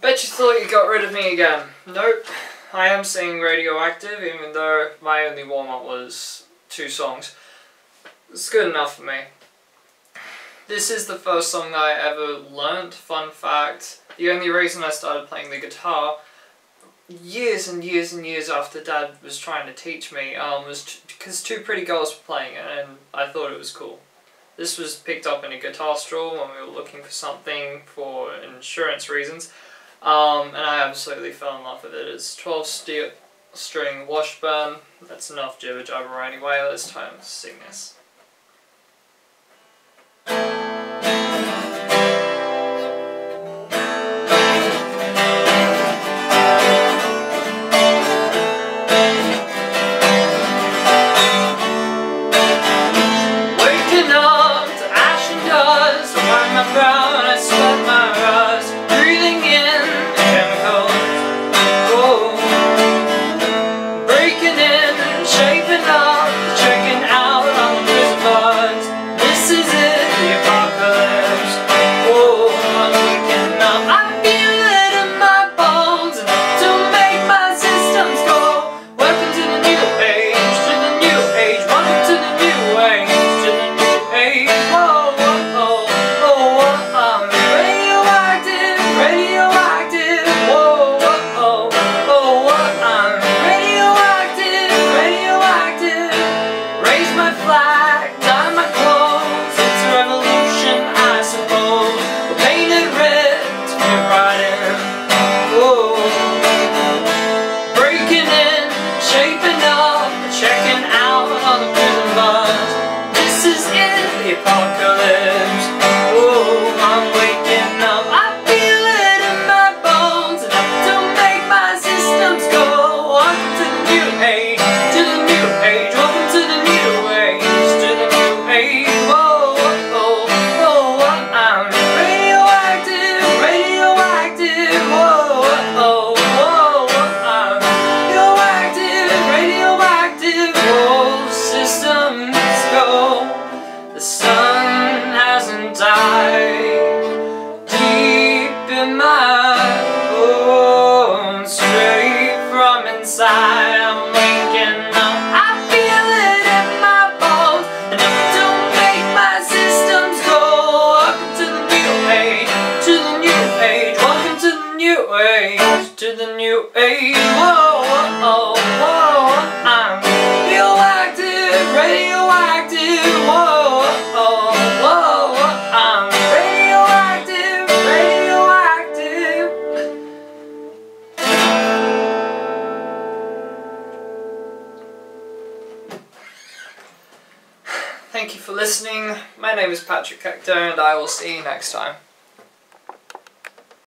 Bet you thought you got rid of me again. Nope. I am singing Radioactive, even though my only warm up was two songs. It's good enough for me. This is the first song that I ever learnt. Fun fact the only reason I started playing the guitar years and years and years after Dad was trying to teach me um, was because two pretty girls were playing it and I thought it was cool. This was picked up in a guitar store when we were looking for something for insurance reasons. Um, and I absolutely fell in love with it. It's 12 steel string Washburn. That's enough jibber jabber anyway. Let's try and sing this. Oh. To make my system work to the new age. To the new age. Welcome to the new age. To the new age. Whoa, whoa, whoa, Thank you for listening. My name is Patrick Hector, and I will see you next time.